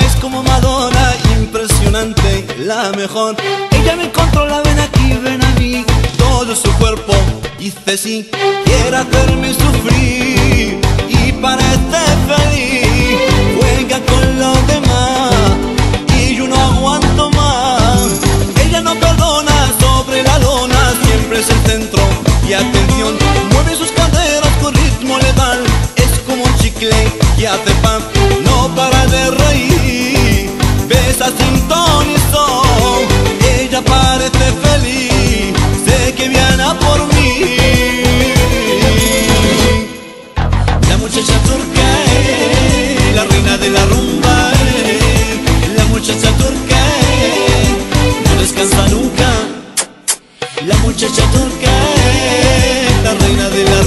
es como Madonna, impresionante, la mejor. Ella me controla, ven aquí, ven a mí. Todo su cuerpo dice sí, quiere hacerme sufrir y parece feliz. Juega con los demás y yo no aguanto más. Ella no perdona sobre la lona, siempre es el centro y atención. Mueve sus caderas con ritmo letal, es como un chicle que hace pan para de reír. Besa sintonizó, ella parece feliz, sé que viene a por mí. La muchacha turca es la reina de la rumba, eh. la muchacha turca es, no descansa nunca. La muchacha turca es la reina de la